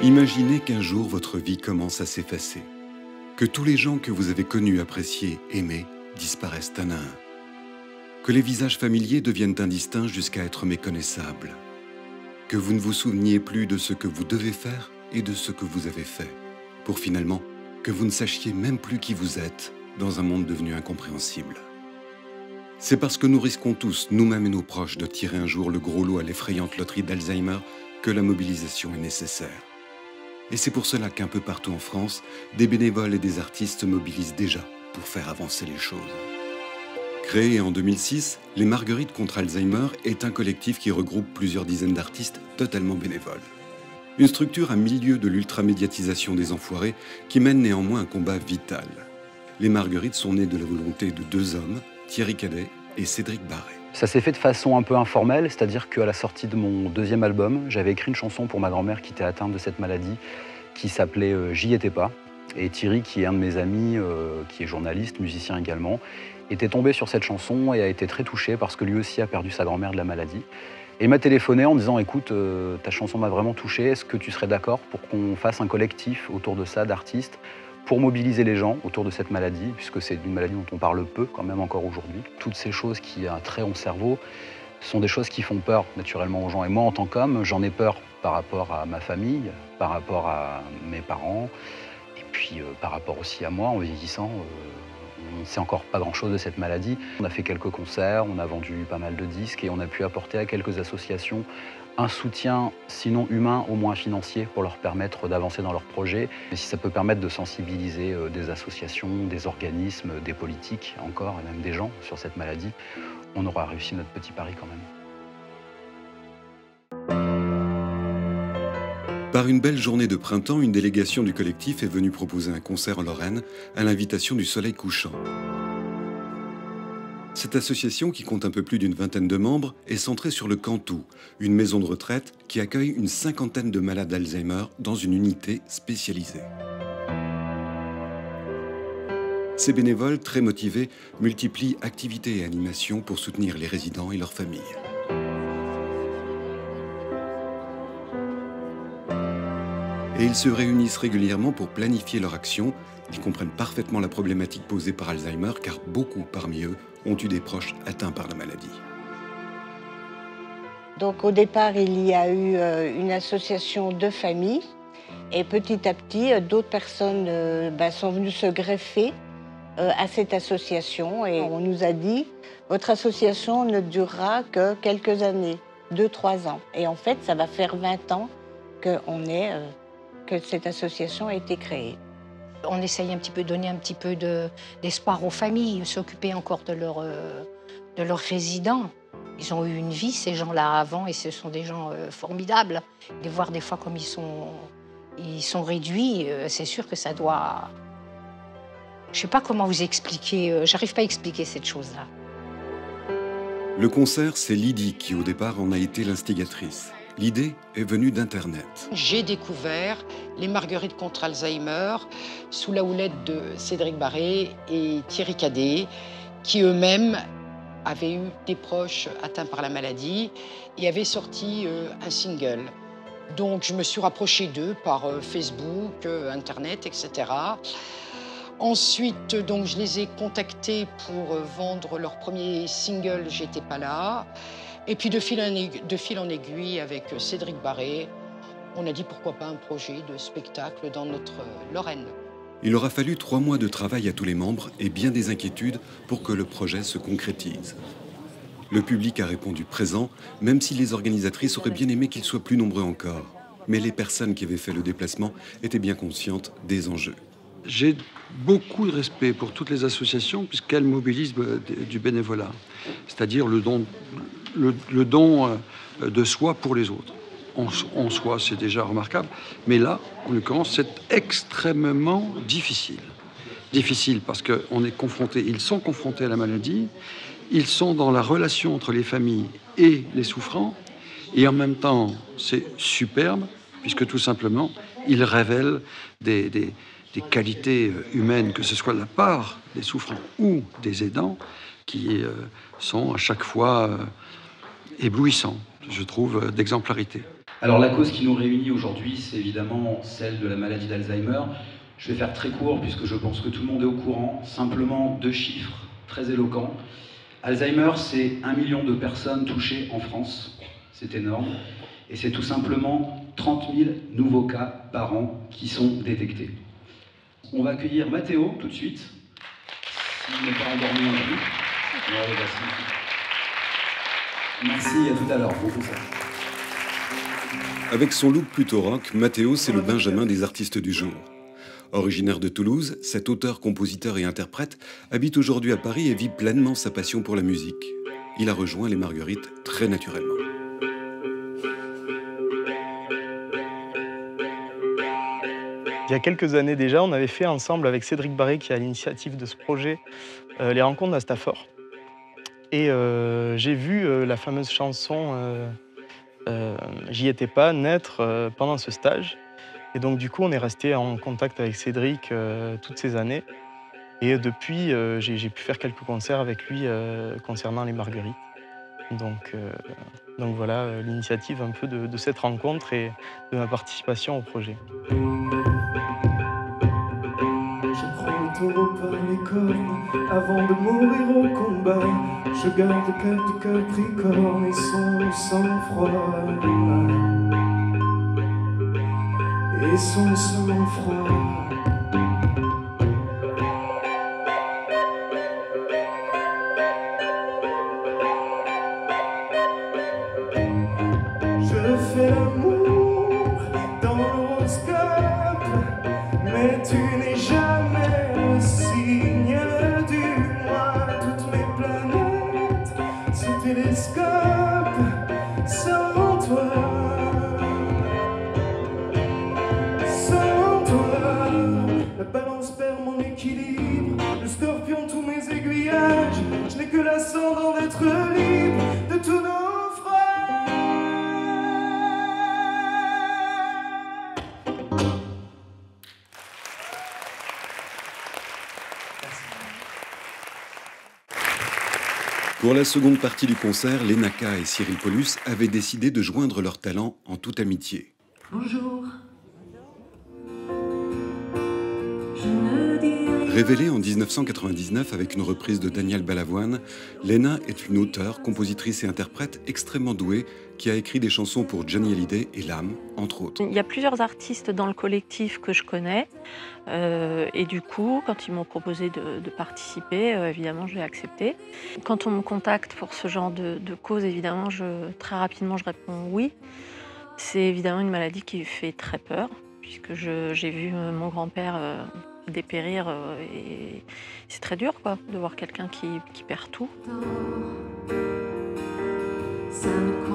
Imaginez qu'un jour votre vie commence à s'effacer, que tous les gens que vous avez connus, appréciés, aimés disparaissent un à un, que les visages familiers deviennent indistincts jusqu'à être méconnaissables, que vous ne vous souveniez plus de ce que vous devez faire et de ce que vous avez fait, pour finalement que vous ne sachiez même plus qui vous êtes dans un monde devenu incompréhensible. C'est parce que nous risquons tous, nous-mêmes et nos proches, de tirer un jour le gros lot à l'effrayante loterie d'Alzheimer que la mobilisation est nécessaire. Et c'est pour cela qu'un peu partout en France, des bénévoles et des artistes se mobilisent déjà pour faire avancer les choses. Créé en 2006, Les Marguerites contre Alzheimer est un collectif qui regroupe plusieurs dizaines d'artistes totalement bénévoles. Une structure à milieu de l'ultramédiatisation des enfoirés qui mène néanmoins un combat vital. Les Marguerites sont nées de la volonté de deux hommes, Thierry Cadet et Cédric Barret. Ça s'est fait de façon un peu informelle, c'est-à-dire qu'à la sortie de mon deuxième album, j'avais écrit une chanson pour ma grand-mère qui était atteinte de cette maladie, qui s'appelait euh, J'y étais pas. Et Thierry, qui est un de mes amis, euh, qui est journaliste, musicien également, était tombé sur cette chanson et a été très touché parce que lui aussi a perdu sa grand-mère de la maladie. Et m'a téléphoné en disant Écoute, euh, ta chanson m'a vraiment touché, est-ce que tu serais d'accord pour qu'on fasse un collectif autour de ça, d'artistes, pour mobiliser les gens autour de cette maladie, puisque c'est une maladie dont on parle peu quand même encore aujourd'hui. Toutes ces choses qui attraient au cerveau sont des choses qui font peur naturellement aux gens. Et moi, en tant qu'homme, j'en ai peur par rapport à ma famille, par rapport à mes parents, et puis euh, par rapport aussi à moi en vieillissant. Euh, on ne sait encore pas grand-chose de cette maladie. On a fait quelques concerts, on a vendu pas mal de disques et on a pu apporter à quelques associations un soutien, sinon humain, au moins financier, pour leur permettre d'avancer dans leurs projets. Et si ça peut permettre de sensibiliser euh, des associations, des organismes, des politiques encore, et même des gens sur cette maladie, on aura réussi notre petit pari quand même. Par une belle journée de printemps, une délégation du collectif est venue proposer un concert en Lorraine à l'invitation du Soleil couchant. Cette association, qui compte un peu plus d'une vingtaine de membres, est centrée sur le Cantou, une maison de retraite qui accueille une cinquantaine de malades d'Alzheimer dans une unité spécialisée. Ces bénévoles, très motivés, multiplient activités et animations pour soutenir les résidents et leurs familles. Et ils se réunissent régulièrement pour planifier leur action. Ils comprennent parfaitement la problématique posée par Alzheimer car beaucoup parmi eux ont eu des proches atteints par la maladie. Donc au départ, il y a eu euh, une association de familles et petit à petit, euh, d'autres personnes euh, bah, sont venues se greffer à cette association et on nous a dit votre association ne durera que quelques années, deux, trois ans. Et en fait, ça va faire 20 ans qu'on est, que cette association a été créée. On essaye un petit peu de donner un petit peu d'espoir aux familles, s'occuper encore de, leur, euh, de leurs résidents. Ils ont eu une vie, ces gens-là, avant, et ce sont des gens euh, formidables. Les voir des fois comme ils sont, ils sont réduits, euh, c'est sûr que ça doit... Je ne sais pas comment vous expliquer, j'arrive pas à expliquer cette chose-là. Le concert, c'est Lydie qui, au départ, en a été l'instigatrice. L'idée est venue d'Internet. J'ai découvert les Marguerites contre Alzheimer sous la houlette de Cédric Barré et Thierry Cadet, qui eux-mêmes avaient eu des proches atteints par la maladie et avaient sorti euh, un single. Donc je me suis rapprochée d'eux par euh, Facebook, euh, Internet, etc. Ensuite, donc, je les ai contactés pour vendre leur premier single J'étais pas là. Et puis de fil, en aiguille, avec Cédric Barré, on a dit pourquoi pas un projet de spectacle dans notre Lorraine. Il aura fallu trois mois de travail à tous les membres et bien des inquiétudes pour que le projet se concrétise. Le public a répondu présent, même si les organisatrices auraient bien aimé qu'ils soient plus nombreux encore. Mais les personnes qui avaient fait le déplacement étaient bien conscientes des enjeux. J'ai beaucoup de respect pour toutes les associations puisqu'elles mobilisent euh, du bénévolat, c'est-à-dire le don, le, don euh, de soi pour les autres. En, soi, c'est déjà remarquable. Mais là, en l'occurrence, c'est extrêmement difficile. Difficile parce qu'on est confronté, ils sont confrontés à la maladie, ils sont dans la relation entre les familles et les souffrants, et en même temps, c'est superbe, puisque tout simplement, ils révèlent des, des, qualités euh, humaines, que ce soit de la part des souffrants ou des aidants, qui euh, sont à chaque fois éblouissants, je trouve, d'exemplarité. Alors la cause qui nous réunit aujourd'hui, c'est évidemment celle de la maladie d'Alzheimer. Je vais faire très court puisque je pense que tout le monde est au courant. Simplement deux chiffres très éloquents. Alzheimer, c'est un million de personnes touchées en France. C'est énorme. Et c'est tout simplement 30 000 nouveaux cas par an qui sont détectés. On va accueillir Mathéo tout de suite. S'il n'est pas endormi non plus. Merci, à tout à l'heure. Bon concert. Avec son look plutôt rock, Mathéo, c'est le Benjamin des artistes du genre. Originaire de Toulouse, cet auteur, compositeur et interprète habite aujourd'hui à Paris et vit pleinement sa passion pour la musique. Il a rejoint les Marguerites très naturellement. Il y a quelques années déjà, on avait fait ensemble avec Cédric Barré, qui est à l'initiative de ce projet, euh, les rencontres à Stafford. Et euh, j'ai vu euh, la fameuse chanson euh, J'y étais pas naître pendant ce stage. Et donc du coup, on est resté en contact avec Cédric toutes ces années. Et depuis, j'ai pu faire quelques concerts avec lui concernant les Marguerites. Donc, donc voilà l'initiative un peu de, de cette rencontre et de ma participation au projet. Taureau par avant de mourir au combat. Je garde le cœur du capricorne et son sang-froid. Et son sang-froid. Je fais l'amour dans l'horoscope, mais tu n'es jamais équilibre. Le scorpion, tous mes aiguillages. Je n'ai que l'ascendant d'être libre de tous nos Pour la seconde partie du concert, Lenaka et Cyril Paulus avaient décidé de joindre leurs talents en toute amitié. Bonjour. Révélée en 1999 avec une reprise de Daniel Balavoine, Lena est une auteure, compositrice et interprète extrêmement douée qui a écrit des chansons pour Johnny Hallyday et Lam, entre autres. Il y a plusieurs artistes dans le collectif que je connais. euh, et du coup, quand ils m'ont proposé de, participer, euh, évidemment, j'ai accepté. Quand on me contacte pour ce genre de, cause, évidemment, très rapidement, je réponds oui. C'est évidemment une maladie qui fait très peur, puisque j'ai vu mon grand-père euh, dépérir. euh, et c'est très dur, quoi, de voir quelqu'un qui, perd tout. Ne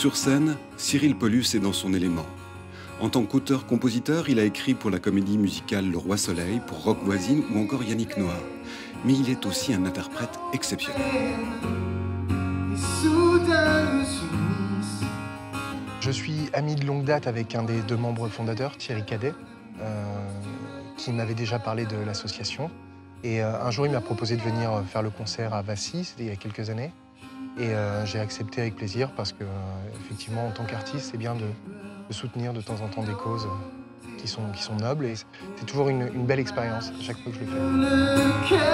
Sur scène, Cyril Paulus est dans son élément. En tant qu'auteur-compositeur, il a écrit pour la comédie musicale Le Roi Soleil, pour Rock Voisine ou encore Yannick Noah. Mais il est aussi un interprète exceptionnel. Je suis ami de longue date avec un des deux membres fondateurs, Thierry Cadet, euh, qui m'avait déjà parlé de l'association. Et euh, un jour, il m'a proposé de venir euh, faire le concert à Vassy, il y a quelques années. Et euh, j'ai accepté avec plaisir parce que, euh, en tant qu'artiste, c'est bien de, soutenir de temps en temps des causes euh, qui sont, nobles. Et c'est toujours une belle expérience à chaque fois que je le fais.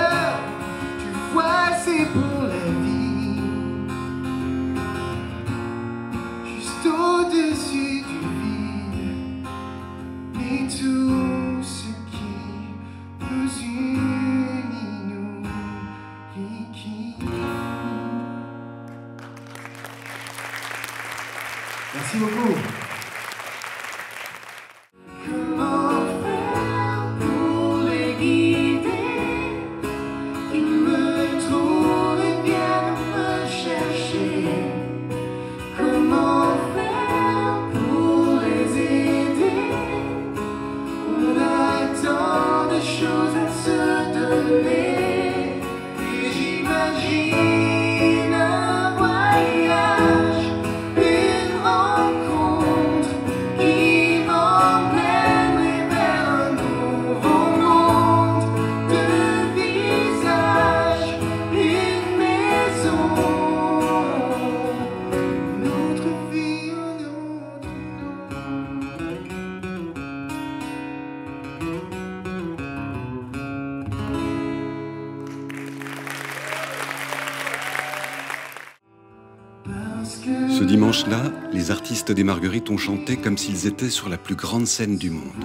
Ce dimanche-là, les artistes des Marguerites ont chanté comme s'ils étaient sur la plus grande scène du monde.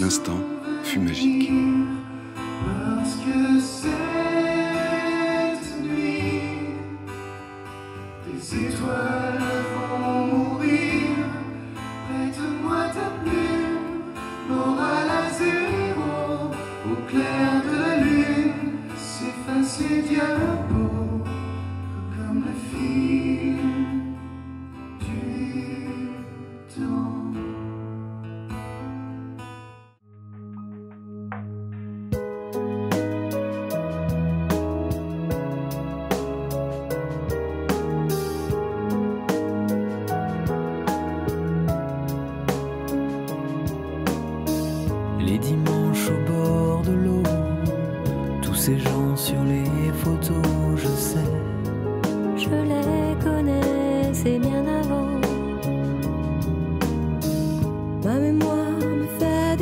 L'instant fut magique.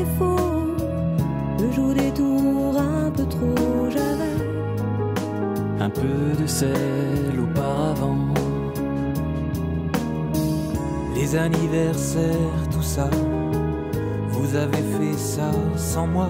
Le jour des tours un peu trop, j'avais Un peu de sel auparavant. Les anniversaires, tout ça, vous avez fait ça sans moi.